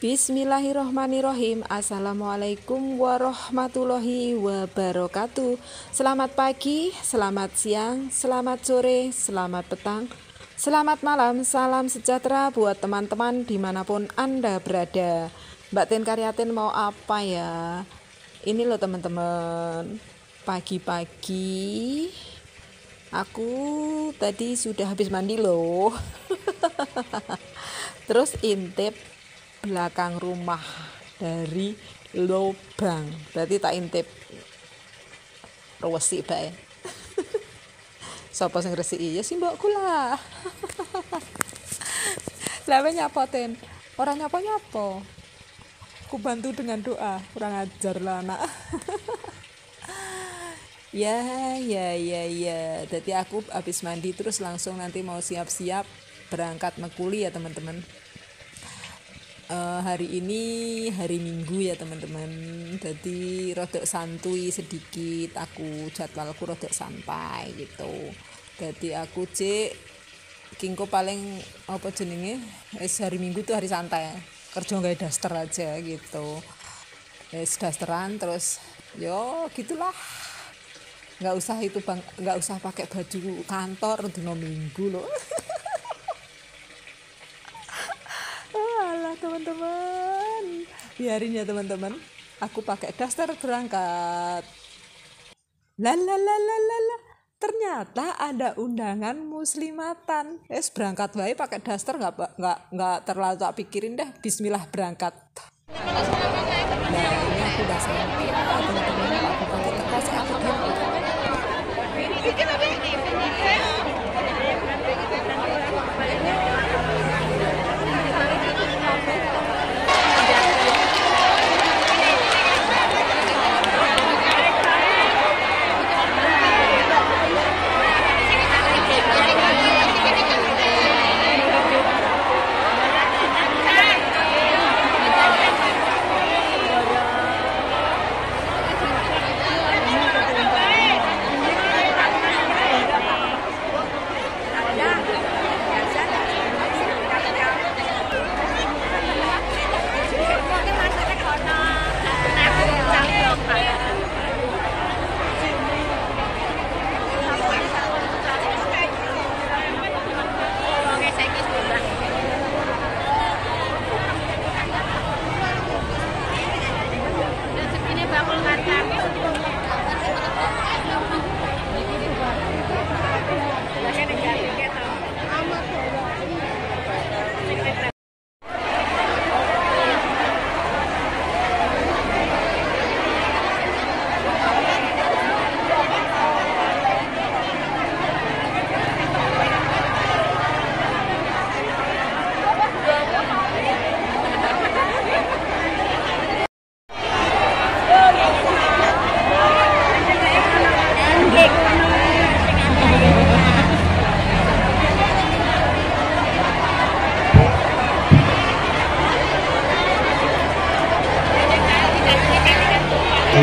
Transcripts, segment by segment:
Bismillahirrohmanirrohim. Assalamualaikum warahmatullahi wabarakatuh. Selamat pagi, selamat siang, selamat sore, selamat petang Selamat malam, salam sejahtera buat teman-teman di mana pun Anda berada. Mbak Tin Karyatin mau apa ya? Ini loh teman-teman. Pagi-pagi Aku tadi sudah habis mandi loh. Terus intip belakang rumah dari lubang. Berarti tak intip. Resi bae sapa sing resiki ya si mbokku lah. Lawe nyapotin orang nyapa nyapa ku bantu dengan doa. Kurang ajar lah anak. Ya ya ya ya. Jadi aku habis mandi terus langsung nanti mau siap-siap berangkat mekuli ya teman-teman uh, hari ini hari Minggu ya teman-teman. Jadi rodok santuy sedikit. Aku jadwalku rodok santai gitu. Jadi aku cek kingko paling apa jenenge? Es hari Minggu tuh hari santai. Kerja nggak daster aja gitu. Es dasteran terus yo gitulah. Nggak usah itu bang nggak usah pakai baju kantor di minggu loh lah teman-teman. Biarin ya teman-teman. Aku pakai daster berangkat. Lalalala ternyata ada undangan muslimatan. Es berangkat baik pakai daster. Nggak nggak nggak terlalu tak pikirin dah. Bismillah berangkat. Nah ini aku udah sampai. Teman-teman aku pakai kertas aku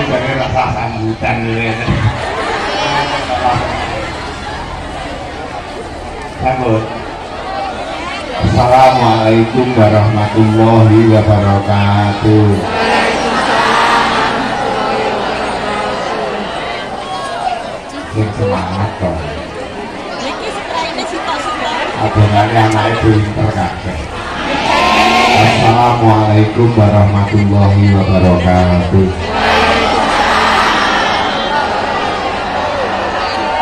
sambutan Sambut Assalamualaikum warahmatullahi wabarakatuh. Sing semangat dong. Abongannya anak ibu terkabeh Assalamualaikum warahmatullahi wabarakatuh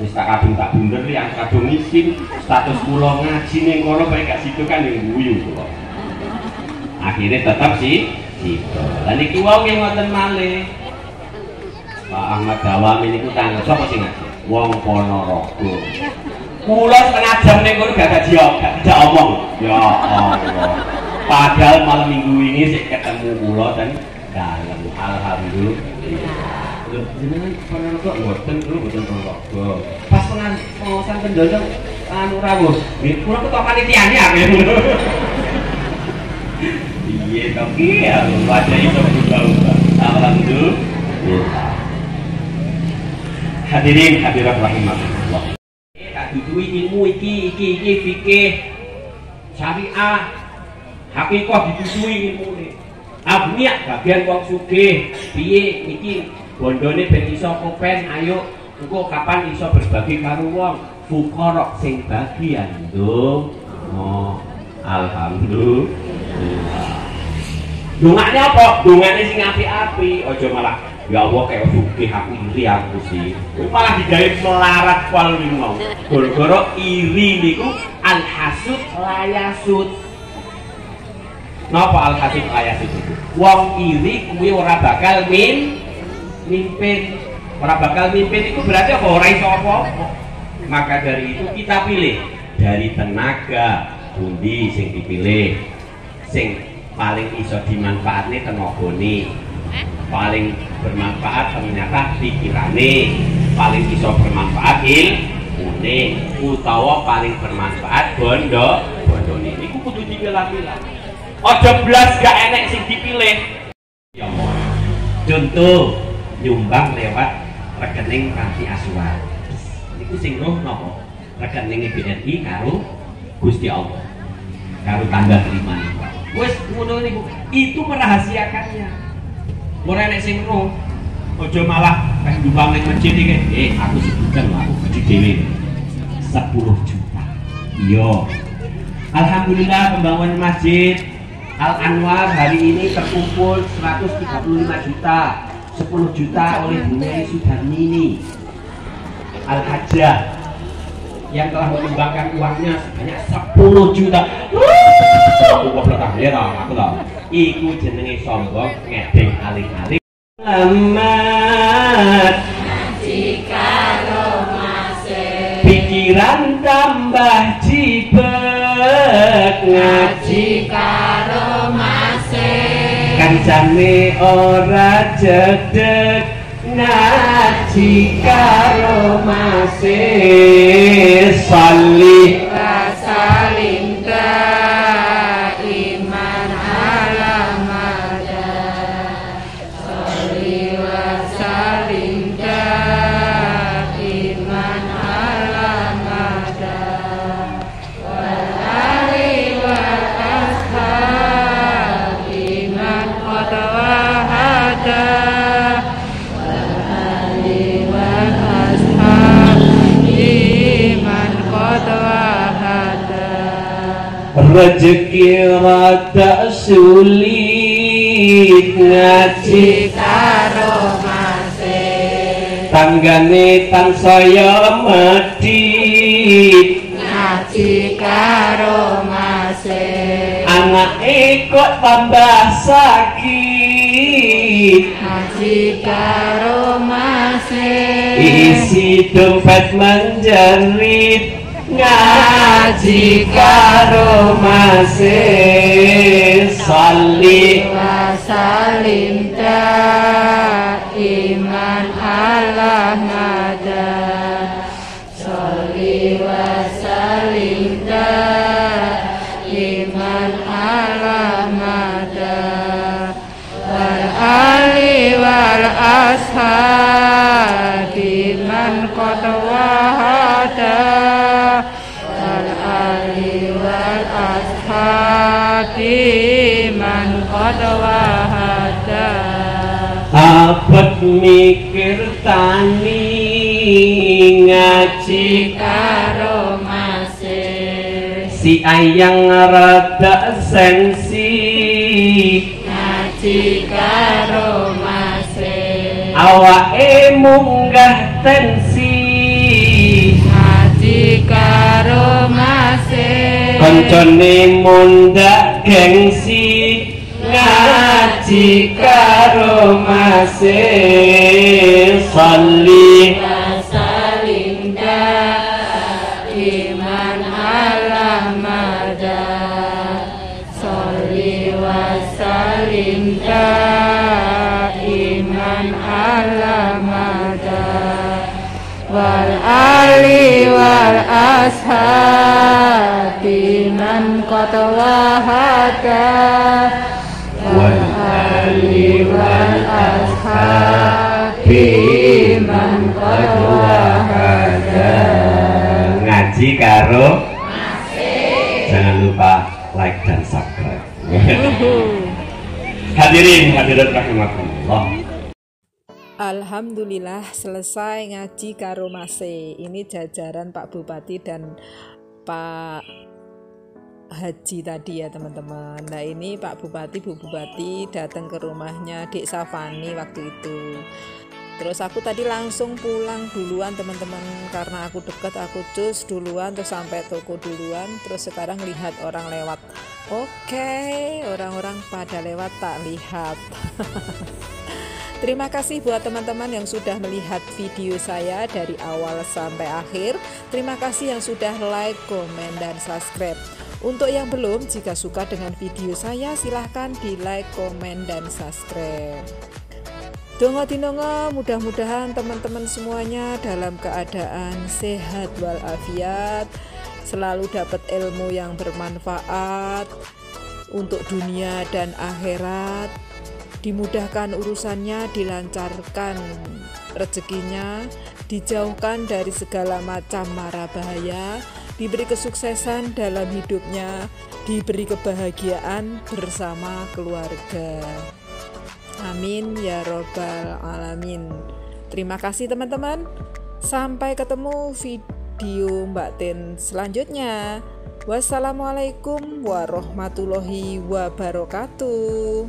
wis kadung tak bunder yang kadung miskin status kula ngaji ning kono bae gak situ kan yang guyu kula. Akhirnya tetap sih situ lan iki wau ki ngoten malih. Pak Ahmad Dawam ini tangga sapa sing ngaji? Wong Ponorogo. Kula setengah jam ning kono gak gaji gak dijak omong. Ya Allah. Padahal malam minggu ini sih ketemu kula dan dalam alhamdulillah jenengan ponorogo mboten kula mboten ponorogo pas pengan pengawasan pendodo anu rawuh nggih kula ketok panitiane akeh iya to ki? Ya baca itu buka alhamdulillah. Hadirin hadirat rahimahullah tak dudui ilmu iki iki iki fikih. Syariah. Hakikah didudui ilmu ini abniak bagian wong sugih piye iki bondone ben iso kopen ayo engko kapan iso berbagi karo wong fuqara sing bagian ndung oh alhamdulillah Dungane apa? Dungane sing api-api, aja malah ya Allah kayak sugih aku iri aku sih. Malah digawe melarat wal mau. Gara-gara iri niku alhasud layasud. Napa alhasud layasud itu? Wong iri kuwi ora bakal min mimpin. Ora bakal mimpin itu berarti apa? Ora iso apa? Maka dari itu kita pilih dari tenaga pundi sing dipilih sing paling iso dimanfaatne tenagane paling bermanfaat ternyata pikirane paling iso bermanfaat ilmune utawa paling bermanfaat bondo bondone niku kudu dipilah-pilah aja blas gak enek sing dipilih? Ya contoh nyumbang lewat rekening panti asuhan. Niku sing napa rekening BNI karo Gusti Allah. Karo tangga terima wes ngono niku. Itu merahasiakannya. Ora nek sing roh. Aja malah kayak nyumbang ning masjid iki. Eh aku sebutkan lho aku gaji dhewe 10 juta. Iya. Alhamdulillah pembangunan masjid Al Anwar hari ini terkumpul 135 juta 10 juta oleh Bu Mary Sudarmini Al Hajjah yang telah menyumbangkan uangnya sebanyak 10 juta. Aku goblok ya aku lah. Iku jenenge sombong ngedeng aling-aling. Selamat jika pikiran tambah jibet ngaji kancane ora cedek naji karo masih salih. Rasa lintas rezeki rada sulit ngaji karo tanggane tansaya medhit ngaji karo anake kok tambah sakit ngaji karo isi dompet menjerit ngaji karo masih salih wa salim iman ala nada. Salih wa man qad wahada Abad mikir tani ngaji karo Si ayang rada sensi. Ngaji karo masih. Awake munggah tensi. Ngaji karo masih. Koncone mundak gengsi ngaji karo mase salli salinda iman Allah mada sali wa salinda iman Allah mada wal ali wal ashab man wal ali wal ashabi man qad wahada ngaji karo jangan lupa like dan subscribe. Hadirin hadirat rahimakumullah. Alhamdulillah selesai ngaji karo Mase. Ini jajaran Pak Bupati dan Pak Haji tadi ya teman-teman. Nah ini Pak Bupati, Bu Bupati datang ke rumahnya Dek Safani waktu itu. Terus aku tadi langsung pulang duluan teman-teman karena aku dekat aku cus duluan terus sampai toko duluan terus sekarang lihat orang lewat. Oke, orang-orang pada lewat tak lihat. Terima kasih buat teman-teman yang sudah melihat video saya dari awal sampai akhir. Terima kasih yang sudah like, komen, dan subscribe. Untuk yang belum, jika suka dengan video saya, silahkan di like, komen, dan subscribe. Dongo dinongo, mudah-mudahan teman-teman semuanya dalam keadaan sehat walafiat, selalu dapat ilmu yang bermanfaat untuk dunia dan akhirat, dimudahkan urusannya, dilancarkan rezekinya, dijauhkan dari segala macam mara bahaya, diberi kesuksesan dalam hidupnya, diberi kebahagiaan bersama keluarga. Amin ya robbal alamin. Terima kasih teman-teman. Sampai ketemu video Mbak Tin selanjutnya. Wassalamualaikum warahmatullahi wabarakatuh.